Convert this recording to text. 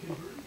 Convert